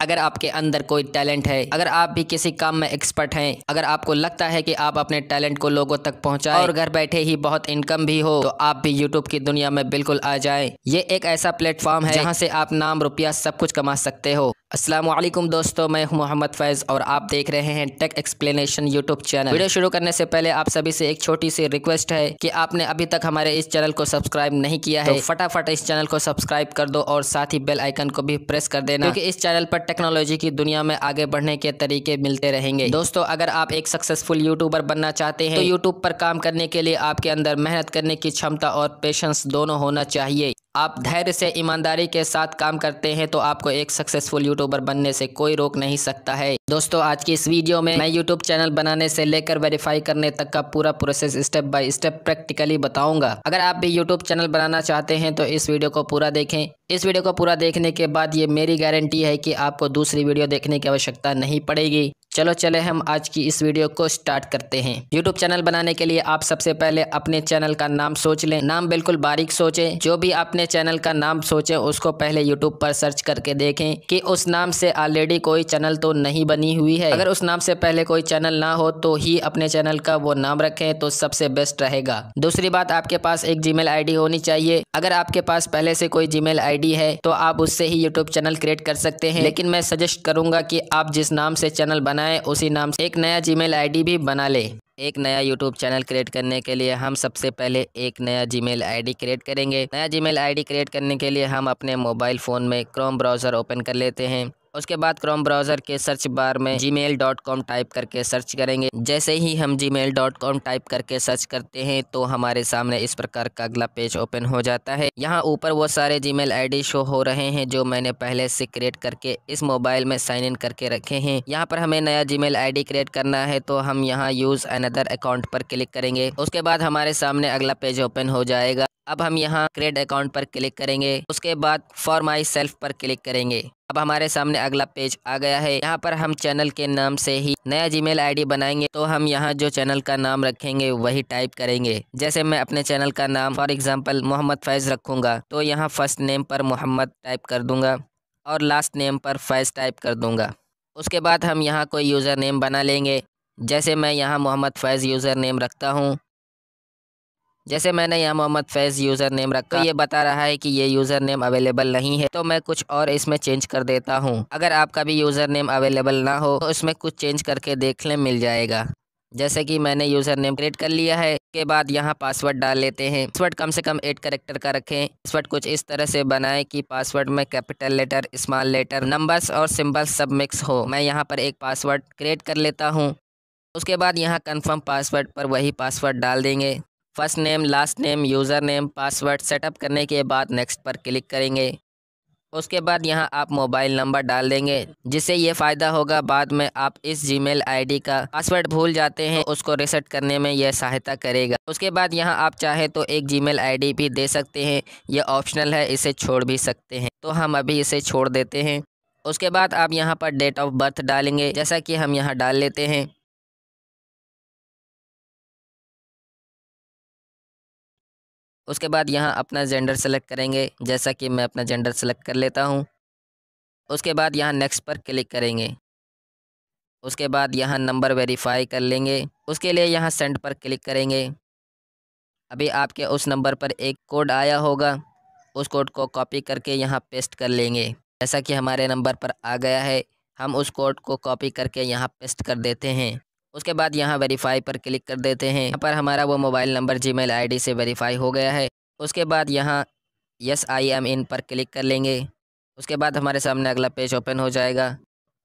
अगर आपके अंदर कोई टैलेंट है अगर आप भी किसी काम में एक्सपर्ट हैं अगर आपको लगता है कि आप अपने टैलेंट को लोगों तक पहुंचाएँ और घर बैठे ही बहुत इनकम भी हो तो आप भी यूट्यूब की दुनिया में बिल्कुल आ जाएँ। ये एक ऐसा प्लेटफॉर्म है जहाँ से आप नाम रुपया सब कुछ कमा सकते हो। असलम दोस्तों मैं हूँ मोहम्मद फैज़ और आप देख रहे हैं tech explanation YouTube channel video शुरू करने से पहले आप सभी से एक छोटी सी रिक्वेस्ट है कि आपने अभी तक हमारे इस चैनल को सब्सक्राइब नहीं किया है तो फटाफट इस चैनल को सब्सक्राइब कर दो और साथ ही बेल आइकन को भी प्रेस कर देना क्योंकि इस चैनल पर टेक्नोलॉजी की दुनिया में आगे बढ़ने के तरीके मिलते रहेंगे। दोस्तों, अगर आप एक सक्सेसफुल यूट्यूबर बनना चाहते हैं तो यूट्यूब पर काम करने के लिए आपके अंदर मेहनत करने की क्षमता और पेशेंस दोनों होना चाहिए। आप धैर्य से, ईमानदारी के साथ काम करते हैं तो आपको एक सक्सेसफुल यूट्यूबर बनने से कोई रोक नहीं सकता है। दोस्तों, आज की इस वीडियो में मैं यूट्यूब चैनल बनाने से लेकर वेरीफाई करने तक का पूरा process step by step practically बताऊँगा। अगर आप भी यूट्यूब चैनल बनाना चाहते हैं तो इस वीडियो को पूरा देखें। इस वीडियो को पूरा देखने के बाद ये मेरी गारंटी है कि आपको दूसरी वीडियो देखने की आवश्यकता नहीं पड़ेगी। चलो चले हम आज की इस वीडियो को स्टार्ट करते हैं। यूट्यूब चैनल बनाने के लिए आप सबसे पहले अपने चैनल का नाम सोच लें। नाम बिल्कुल बारीक सोचें। जो भी अपने चैनल का नाम सोचे, उसको पहले यूट्यूब पर सर्च करके देखें कि उस नाम से ऑलरेडी कोई चैनल तो नहीं बनी हुई है। अगर उस नाम से पहले कोई चैनल ना हो तो ही अपने चैनल का वो नाम रखें तो सबसे बेस्ट रहेगा। दूसरी बात, आपके पास एक जी मेल होनी चाहिए। अगर आपके पास पहले से कोई जी मेल है तो आप उससे ही यूट्यूब चैनल क्रिएट कर सकते हैं। लेकिन मैं सजेस्ट करूँगा कि आप जिस नाम से चैनल बना बनाएँ उसी नाम से एक नया जीमेल आईडी भी बना ले। एक नया यूट्यूब चैनल क्रिएट करने के लिए हम सबसे पहले एक नया जीमेल आईडी क्रिएट करेंगे। नया जीमेल आईडी क्रिएट करने के लिए हम अपने मोबाइल फ़ोन में क्रोम ब्राउज़र ओपन कर लेते हैं। उसके बाद क्रोम ब्राउज़र के सर्च बार में gmail.com टाइप करके सर्च करेंगे। जैसे ही हम gmail.com टाइप करके सर्च करते हैं तो हमारे सामने इस प्रकार का अगला पेज ओपन हो जाता है। यहाँ ऊपर वो सारे जीमेल आईडी शो हो रहे हैं, जो मैंने पहले से क्रिएट करके इस मोबाइल में साइन इन करके रखे हैं। यहाँ पर हमें नया जी आई क्रिएट करना है तो हम यहाँ यूज़ अनदर अकाउंट पर क्लिक करेंगे। उसके बाद हमारे सामने अगला पेज ओपन हो जाएगा। अब हम यहाँ क्रिएट अकाउंट पर क्लिक करेंगे। उसके बाद फॉर माई सेल्फ पर क्लिक करेंगे। अब हमारे सामने अगला पेज आ गया है। यहाँ पर हम चैनल के नाम से ही नया जीमेल आईडी बनाएँगे तो हम यहाँ जो चैनल का नाम रखेंगे, वही टाइप करेंगे। जैसे मैं अपने चैनल का नाम, फॉर एग्जांपल, मोहम्मद फैज़ रखूँगा तो यहाँ फ़र्स्ट नेम पर मोहम्मद टाइप कर दूँगा और लास्ट नेम पर फैज़ टाइप कर दूँगा। उसके बाद हम यहाँ कोई यूज़र नेम बना लेंगे। जैसे मैं यहाँ मोहम्मद फैज़ यूज़र नेम रखता हूँ जैसे मैंने यहाँ मोहम्मद फैज़ यूज़र नेम रखा तो ये बता रहा है कि ये यूज़र नेम अवेलेबल नहीं है तो मैं कुछ और इसमें चेंज कर देता हूँ। अगर आपका भी यूज़र नेम अवेलेबल ना हो तो इसमें कुछ चेंज करके देखने मिल जाएगा। जैसे कि मैंने यूज़र नेम क्रिएट कर लिया है के बाद यहाँ पासवर्ड डाल लेते हैं। पासवर्ड कम से कम एट करेक्टर का रखें। पासवर्ड कुछ इस तरह से बनाएँ कि पासवर्ड में capital letter small letter numbers और सिंबल्स सब मिक्स हो। मैं यहाँ पर एक पासवर्ड क्रिएट कर लेता हूँ। उसके बाद यहाँ कंफर्म पासवर्ड पर वही पासवर्ड डाल देंगे। First name, last name, user name, password setup करने के बाद नेक्स्ट पर क्लिक करेंगे। उसके बाद यहाँ आप मोबाइल नंबर डाल देंगे, जिससे ये फ़ायदा होगा। बाद में आप इस जीमेल आईडी का पासवर्ड भूल जाते हैं, उसको रिसेट करने में यह सहायता करेगा। उसके बाद यहाँ आप चाहे तो एक जीमेल आईडी भी दे सकते हैं, यह ऑप्शनल है, इसे छोड़ भी सकते हैं। तो हम अभी इसे छोड़ देते हैं। उसके बाद आप यहाँ पर डेट ऑफ़ बर्थ डालेंगे, जैसा कि हम यहाँ डाल लेते हैं। उसके बाद यहाँ अपना जेंडर सेलेक्ट करेंगे, जैसा कि मैं अपना जेंडर सेलेक्ट कर लेता हूँ। उसके बाद यहाँ नेक्स्ट पर क्लिक करेंगे। उसके बाद यहाँ नंबर वेरीफाई कर लेंगे। उसके लिए यहाँ सेंड पर क्लिक करेंगे। अभी आपके उस नंबर पर एक कोड आया होगा। उस कोड को कॉपी करके यहाँ पेस्ट कर लेंगे। जैसा कि हमारे नंबर पर आ गया है, हम उस कोड को कॉपी करके यहाँ पेस्ट कर देते हैं। उसके बाद यहाँ वेरीफाई पर क्लिक कर देते हैं। यहाँ पर हमारा वो मोबाइल नंबर जीमेल आईडी से वेरीफाई हो गया है। उसके बाद यहाँ यस आई एम इन पर क्लिक कर लेंगे। उसके बाद हमारे सामने अगला पेज ओपन हो जाएगा।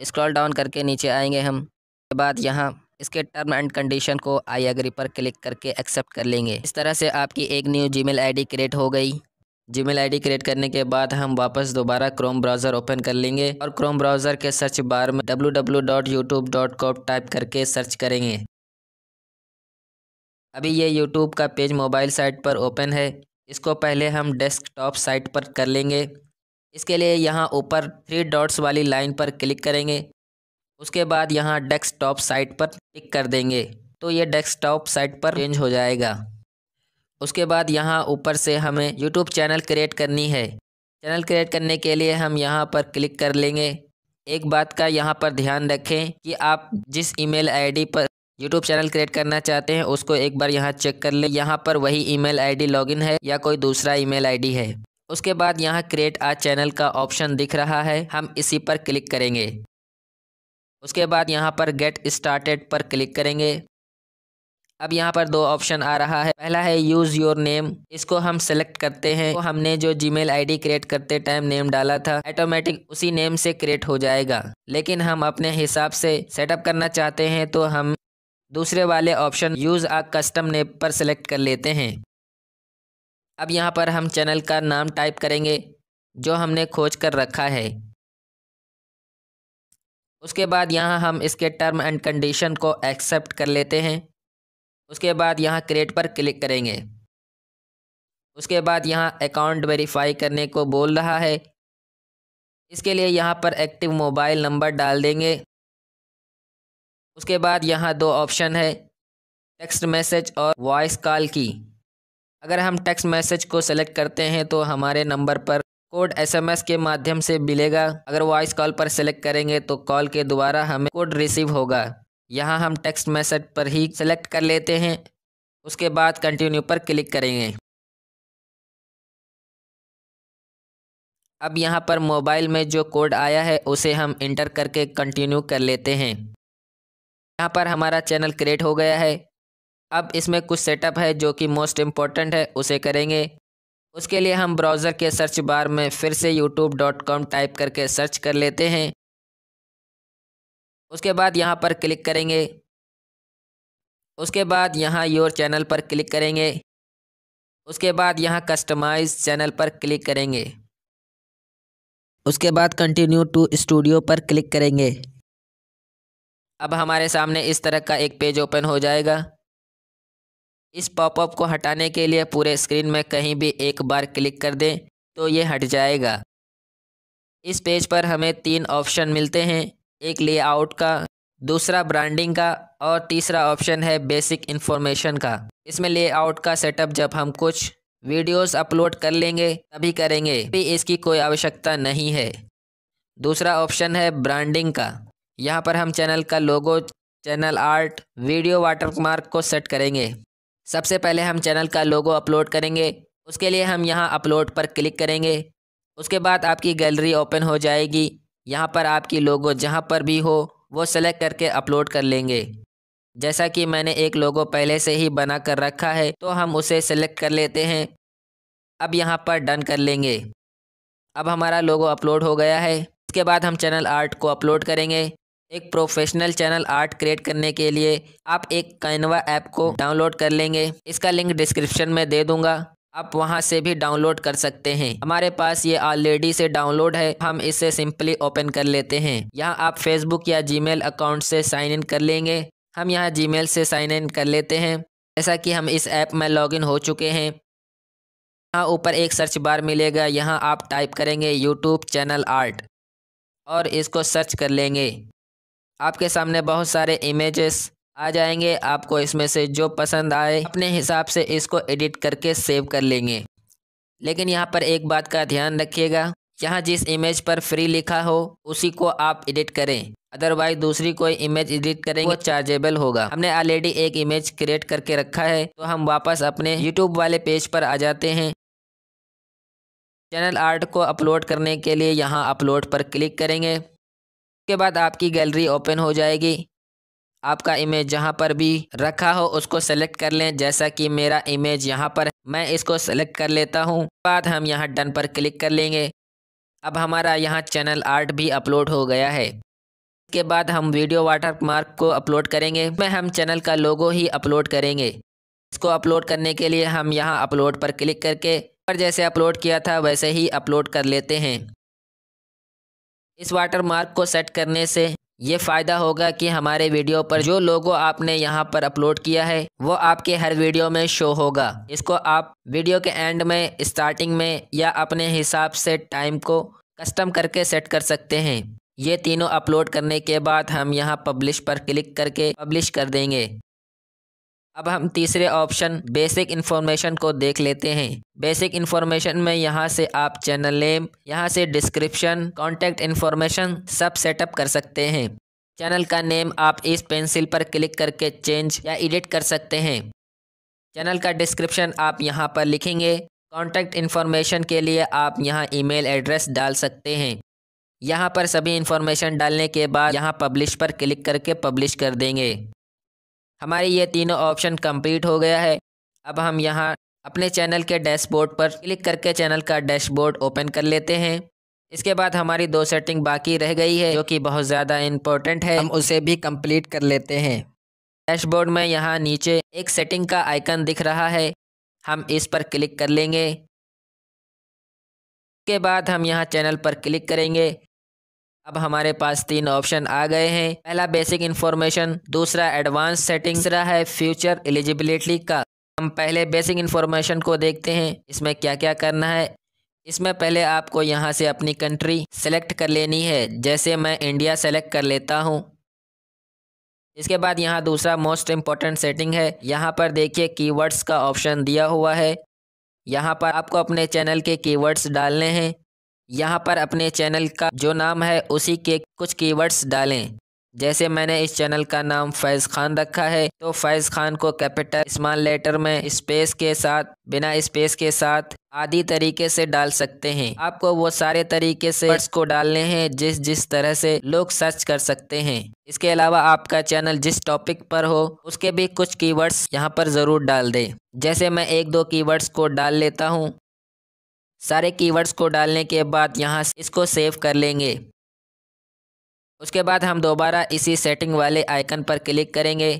स्क्रॉल डाउन करके नीचे आएँगे हम। उसके बाद यहाँ इसके टर्म एंड कंडीशन को आई एग्री पर क्लिक करके एक्सेप्ट कर लेंगे। इस तरह से आपकी एक न्यू जीमेल आईडी क्रिएट हो गई। जीमेल आईडी क्रिएट करने के बाद हम वापस दोबारा क्रोम ब्राउज़र ओपन कर लेंगे और क्रोम ब्राउज़र के सर्च बार में www.youtube.com टाइप करके सर्च करेंगे। अभी ये यूट्यूब का पेज मोबाइल साइट पर ओपन है। इसको पहले हम डेस्कटॉप साइट पर कर लेंगे। इसके लिए यहाँ ऊपर थ्री डॉट्स वाली लाइन पर क्लिक करेंगे। उसके बाद यहाँ डेस्कटॉप साइट पर टिक कर देंगे। तो ये डेस्कटॉप साइट पर चेंज हो जाएगा। उसके बाद यहाँ ऊपर से हमें यूट्यूब चैनल क्रिएट करनी है। चैनल क्रिएट करने के लिए हम यहाँ पर क्लिक कर लेंगे। एक बात का यहाँ पर ध्यान रखें कि आप जिस ईमेल आईडी पर यूट्यूब चैनल क्रिएट करना चाहते हैं, उसको एक बार यहाँ चेक कर ले। यहाँ पर वही ईमेल आईडी लॉगिन है या कोई दूसरा ईमेल आईडी है। उसके बाद यहाँ क्रिएट आ चैनल का ऑप्शन दिख रहा है। हम इसी पर क्लिक करेंगे। उसके बाद यहाँ पर गेट स्टार्टेड पर क्लिक करेंगे। अब यहाँ पर दो ऑप्शन आ रहा है। पहला है यूज़ योर नेम इसको हम सेलेक्ट करते हैं। तो हमने जो जीमेल आईडी क्रिएट करते टाइम नेम डाला था ऑटोमेटिक उसी नेम से क्रिएट हो जाएगा। लेकिन हम अपने हिसाब से सेटअप करना चाहते हैं तो हम दूसरे वाले option use a custom name पर सेलेक्ट कर लेते हैं। अब यहाँ पर हम चैनल का नाम टाइप करेंगे, जो हमने खोज कर रखा है। उसके बाद यहाँ हम इसके टर्म एंड कंडीशन को एक्सेप्ट कर लेते हैं। उसके बाद यहाँ क्रिएट पर क्लिक करेंगे। उसके बाद यहाँ अकाउंट वेरीफाई करने को बोल रहा है। इसके लिए यहाँ पर एक्टिव मोबाइल नंबर डाल देंगे। उसके बाद यहाँ दो ऑप्शन है टेक्स्ट मैसेज और वॉइस कॉल की। अगर हम टेक्स्ट मैसेज को सेलेक्ट करते हैं तो हमारे नंबर पर कोड एसएमएस के माध्यम से मिलेगा। अगर वॉइस कॉल पर सेलेक्ट करेंगे तो कॉल के द्वारा हमें कोड रिसीव होगा। यहाँ हम टेक्स्ट मैसेज पर ही सेलेक्ट कर लेते हैं। उसके बाद कंटिन्यू पर क्लिक करेंगे। अब यहाँ पर मोबाइल में जो कोड आया है, उसे हम इंटर करके कंटिन्यू कर लेते हैं। यहाँ पर हमारा चैनल क्रिएट हो गया है। अब इसमें कुछ सेटअप है जो कि मोस्ट इंपॉर्टेंट है, उसे करेंगे। उसके लिए हम ब्राउज़र के सर्च बार में फिर से यूट्यूब डॉट कॉम टाइप करके सर्च कर लेते हैं। उसके बाद यहाँ पर क्लिक करेंगे। उसके बाद यहाँ योर चैनल पर क्लिक करेंगे। उसके बाद यहाँ कस्टमाइज चैनल पर क्लिक करेंगे। उसके बाद कंटिन्यू टू स्टूडियो पर क्लिक करेंगे। अब हमारे सामने इस तरह का एक पेज ओपन हो जाएगा। इस पॉपअप को हटाने के लिए पूरे स्क्रीन में कहीं भी एक बार क्लिक कर दें तो ये हट जाएगा। इस पेज पर हमें तीन ऑप्शन मिलते हैं। एक लेआउट का, दूसरा ब्रांडिंग का और तीसरा ऑप्शन है बेसिक इन्फॉर्मेशन का। इसमें लेआउट का सेटअप जब हम कुछ वीडियोस अपलोड कर लेंगे, तभी करेंगे। भी इसकी कोई आवश्यकता नहीं है। दूसरा ऑप्शन है ब्रांडिंग का। यहाँ पर हम चैनल का logo channel art video watermark को सेट करेंगे। सबसे पहले हम चैनल का लोगो अपलोड करेंगे। उसके लिए हम यहाँ अपलोड पर क्लिक करेंगे। उसके बाद आपकी गैलरी ओपन हो जाएगी। यहाँ पर आपकी लोगो जहाँ पर भी हो, वो सेलेक्ट करके अपलोड कर लेंगे। जैसा कि मैंने एक लोगो पहले से ही बना कर रखा है तो हम उसे सेलेक्ट कर लेते हैं। अब यहाँ पर डन कर लेंगे। अब हमारा लोगो अपलोड हो गया है। इसके बाद हम चैनल आर्ट को अपलोड करेंगे। एक प्रोफेशनल चैनल आर्ट क्रिएट करने के लिए आप एक कैनवा ऐप को डाउनलोड कर लेंगे। इसका लिंक डिस्क्रिप्शन में दे दूँगा। आप वहाँ से भी डाउनलोड कर सकते हैं। हमारे पास ये ऑलरेडी से डाउनलोड है। हम इसे सिंपली ओपन कर लेते हैं। यहाँ आप फेसबुक या जीमेल अकाउंट से साइन इन कर लेंगे। हम यहाँ जीमेल से साइन इन कर लेते हैं। जैसा कि हम इस ऐप में लॉगिन हो चुके हैं। यहाँ ऊपर एक सर्च बार मिलेगा। यहाँ आप टाइप करेंगे यूट्यूब चैनल आर्ट और इसको सर्च कर लेंगे। आपके सामने बहुत सारे इमेजेस आ जाएँगे। आपको इसमें से जो पसंद आए, अपने हिसाब से इसको एडिट करके सेव कर लेंगे। लेकिन यहाँ पर एक बात का ध्यान रखिएगा। यहाँ जिस इमेज पर फ्री लिखा हो, उसी को आप एडिट करें। अदरवाइज़ दूसरी कोई इमेज एडिट करेंगे, वो चार्जेबल होगा। हमने ऑलरेडी एक इमेज क्रिएट करके रखा है तो हम वापस अपने यूट्यूब वाले पेज पर आ जाते हैं। चैनल आर्ट को अपलोड करने के लिए यहाँ अपलोड पर क्लिक करेंगे। उसके बाद आपकी गैलरी ओपन हो जाएगी। आपका इमेज जहाँ पर भी रखा हो, उसको सेलेक्ट कर लें। जैसा कि मेरा इमेज यहाँ पर मैं इसको सेलेक्ट कर लेता हूँ। बाद हम यहाँ डन पर क्लिक कर लेंगे। अब हमारा यहाँ चैनल आर्ट भी अपलोड हो गया है। इसके बाद हम वीडियो वाटर मार्क को अपलोड करेंगे। मैं हम चैनल का लोगो ही अपलोड करेंगे। इसको अपलोड करने के लिए हम यहाँ अपलोड पर क्लिक करके, पर जैसे अपलोड किया था, वैसे ही अपलोड कर लेते हैं। इस वाटर मार्क को सेट करने से ये फ़ायदा होगा कि हमारे वीडियो पर जो लोगो आपने यहाँ पर अपलोड किया है, वो आपके हर वीडियो में शो होगा। इसको आप वीडियो के एंड में, स्टार्टिंग में या अपने हिसाब से टाइम को कस्टम करके सेट कर सकते हैं। ये तीनों अपलोड करने के बाद हम यहाँ पब्लिश पर क्लिक करके पब्लिश कर देंगे। अब हम तीसरे ऑप्शन बेसिक इन्फॉर्मेशन को देख लेते हैं। बेसिक इन्फॉर्मेशन में यहाँ से आप चैनल नेम यहाँ से डिस्क्रिप्शन कॉन्टैक्ट इन्फॉर्मेशन सब सेटअप कर सकते हैं। चैनल का नेम आप इस पेंसिल पर क्लिक करके चेंज या एडिट कर सकते हैं। चैनल का डिस्क्रिप्शन आप यहाँ पर लिखेंगे। कॉन्टैक्ट इन्फॉर्मेशन के लिए आप यहाँ ईमेल एड्रेस डाल सकते हैं। यहाँ पर सभी इन्फॉर्मेशन डालने के बाद यहाँ पब्लिश पर क्लिक करके पब्लिश कर देंगे। हमारे ये तीनों ऑप्शन कंप्लीट हो गया है। अब हम यहाँ अपने चैनल के डैशबोर्ड पर क्लिक करके चैनल का डैशबोर्ड ओपन कर लेते हैं। इसके बाद हमारी दो सेटिंग बाकी रह गई है, जो कि बहुत ज़्यादा इम्पोर्टेंट है। हम उसे भी कंप्लीट कर लेते हैं। डैशबोर्ड में यहाँ नीचे एक सेटिंग का आइकन दिख रहा है। हम इस पर क्लिक कर लेंगे। के बाद हम यहाँ चैनल पर क्लिक करेंगे। अब हमारे पास तीन ऑप्शन आ गए हैं। पहला बेसिक इन्फॉर्मेशन दूसरा एडवांस सेटिंग तीसरा है फ्यूचर एलिजिबिलिटी का। हम पहले बेसिक इन्फॉर्मेशन को देखते हैं। इसमें क्या क्या करना है? इसमें पहले आपको यहाँ से अपनी कंट्री सेलेक्ट कर लेनी है। जैसे मैं इंडिया सेलेक्ट कर लेता हूँ। इसके बाद यहाँ दूसरा मोस्ट इंपॉर्टेंट सेटिंग है। यहाँ पर देखिए कीवर्ड्स का ऑप्शन दिया हुआ है। यहाँ पर आपको अपने चैनल के कीवर्ड्स डालने हैं। यहाँ पर अपने चैनल का जो नाम है, उसी के कुछ कीवर्ड्स डालें। जैसे मैंने इस चैनल का नाम फैज़ खान रखा है तो फैज़ खान को कैपिटल स्मॉल लेटर में स्पेस के साथ, बिना स्पेस के साथ आदि तरीके से डाल सकते हैं। आपको वो सारे तरीके से वर्ड्स को डालने हैं, जिस जिस तरह से लोग सर्च कर सकते हैं। इसके अलावा आपका चैनल जिस टॉपिक पर हो, उसके भी कुछ कीवर्ड्स यहाँ पर ज़रूर डाल दें। जैसे मैं एक दो कीवर्ड्स को डाल लेता हूँ सारे कीवर्ड्स को डालने के बाद यहाँ इसको सेव कर लेंगे। उसके बाद हम दोबारा इसी सेटिंग वाले आइकन पर क्लिक करेंगे।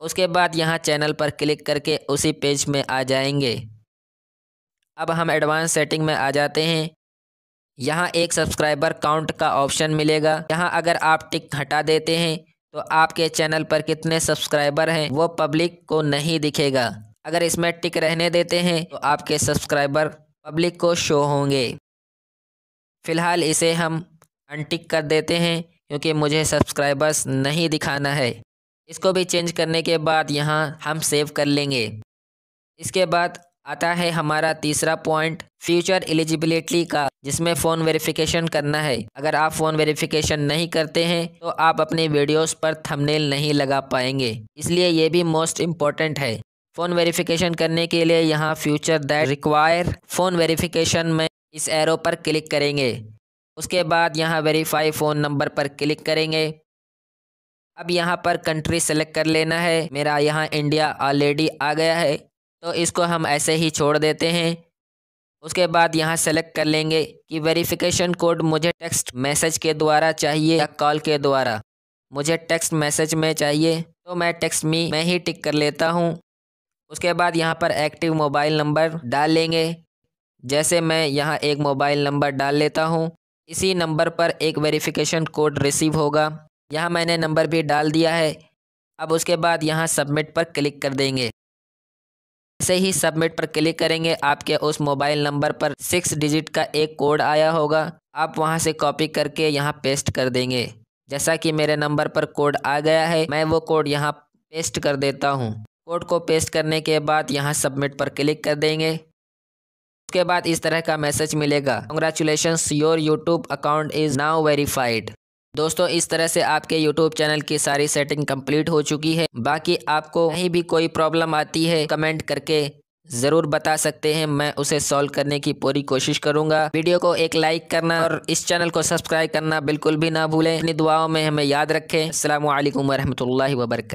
उसके बाद यहाँ चैनल पर क्लिक करके उसी पेज में आ जाएँगे। अब हम एडवांस सेटिंग में आ जाते हैं। यहाँ एक सब्सक्राइबर काउंट का ऑप्शन मिलेगा। यहाँ अगर आप टिक हटा देते हैं तो आपके चैनल पर कितने सब्सक्राइबर हैं, वो पब्लिक को नहीं दिखेगा। अगर इसमें टिक रहने देते हैं तो आपके सब्सक्राइबर पब्लिक को शो होंगे। फ़िलहाल इसे हम अनटिक कर देते हैं, क्योंकि मुझे सब्सक्राइबर्स नहीं दिखाना है। इसको भी चेंज करने के बाद यहाँ हम सेव कर लेंगे। इसके बाद आता है हमारा तीसरा पॉइंट फ्यूचर एलिजिबिलिटी का, जिसमें फ़ोन वेरिफिकेशन करना है। अगर आप फ़ोन वेरिफिकेशन नहीं करते हैं तो आप अपने वीडियोस पर थंबनेल नहीं लगा पाएँगे। इसलिए ये भी मोस्ट इंपॉर्टेंट है। फ़ोन वेरिफिकेशन करने के लिए यहाँ future that require phone verification में इस एरो पर क्लिक करेंगे। उसके बाद यहाँ वेरीफाई फ़ोन नंबर पर क्लिक करेंगे। अब यहाँ पर कंट्री सेलेक्ट कर लेना है। मेरा यहाँ इंडिया ऑलरेडी आ गया है। तो इसको हम ऐसे ही छोड़ देते हैं। उसके बाद यहाँ सेलेक्ट कर लेंगे कि वेरिफिकेशन कोड मुझे टेक्स्ट मैसेज के द्वारा चाहिए या कॉल के द्वारा। मुझे टेक्स्ट मैसेज में चाहिए तो मैं टेक्स्ट मी में ही टिक कर लेता हूँ। उसके बाद यहाँ पर एक्टिव मोबाइल नंबर डाल लेंगे। जैसे मैं यहाँ एक मोबाइल नंबर डाल लेता हूँ, इसी नंबर पर एक वेरिफिकेशन कोड रिसीव होगा। यहाँ मैंने नंबर भी डाल दिया है। अब उसके बाद यहाँ सबमिट पर क्लिक कर देंगे। जैसे ही सबमिट पर क्लिक करेंगे, आपके उस मोबाइल नंबर पर सिक्स डिजिट का एक कोड आया होगा। आप वहाँ से कॉपी करके यहाँ पेस्ट कर देंगे। जैसा कि मेरे नंबर पर कोड आ गया है, मैं वो कोड यहाँ पेस्ट कर देता हूँ। कोड को पेस्ट करने के बाद यहाँ सबमिट पर क्लिक कर देंगे। उसके बाद इस तरह का मैसेज मिलेगा। Congratulation your YouTube account is now verified दोस्तों, इस तरह से आपके यूट्यूब चैनल की सारी सेटिंग कंप्लीट हो चुकी है। बाकी आपको कहीं भी कोई प्रॉब्लम आती है कमेंट करके ज़रूर बता सकते हैं। मैं उसे सॉल्व करने की पूरी कोशिश करूँगा। वीडियो को एक लाइक करना और इस चैनल को सब्सक्राइब करना बिल्कुल भी ना भूलें। अपनी दुआओं में हमें याद रखें। अल्लाम वरहमल वर्क